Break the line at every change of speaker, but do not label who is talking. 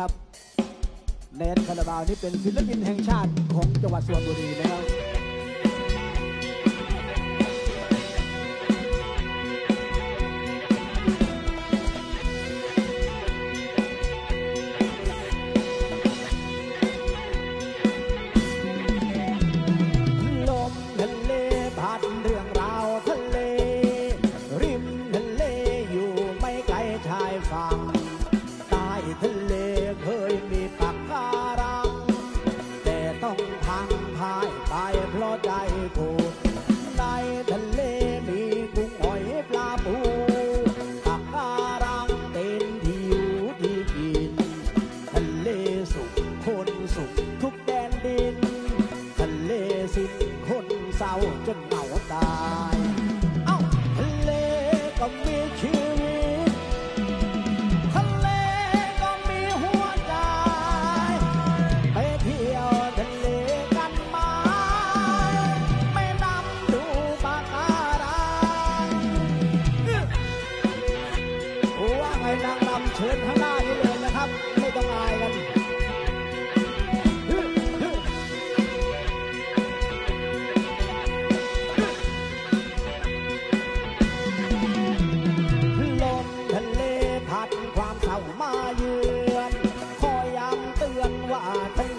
ครับเนทคาราบาวนี่เป็นศิลปินแห่งชาติของจังหวัดสุพรรณบุรีนะครับ พ่ายไปเพราะใจถูก ชิญข้างหน้านี้เลยนะครับ ไม่ต้องอายกันลมทะเลพัดความเศร้ามาเยือนคอยย้ำเตือนว่าทั้ง